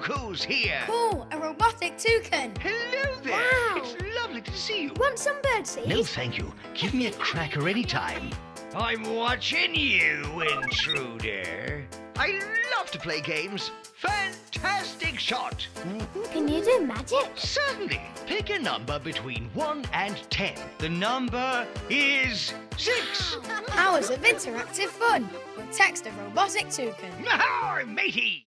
Cuckoo's here. Cool, a robotic toucan. Hello there. Wow. It's lovely to see you. Want some birdseed? No, thank you. Give me a cracker any time. I'm watching you, intruder. I love to play games. Fantastic shot. Can you do magic? Certainly. Pick a number between 1 and 10. The number is 6. Hours of interactive fun with Teksta robotic toucan. Ahoy, matey!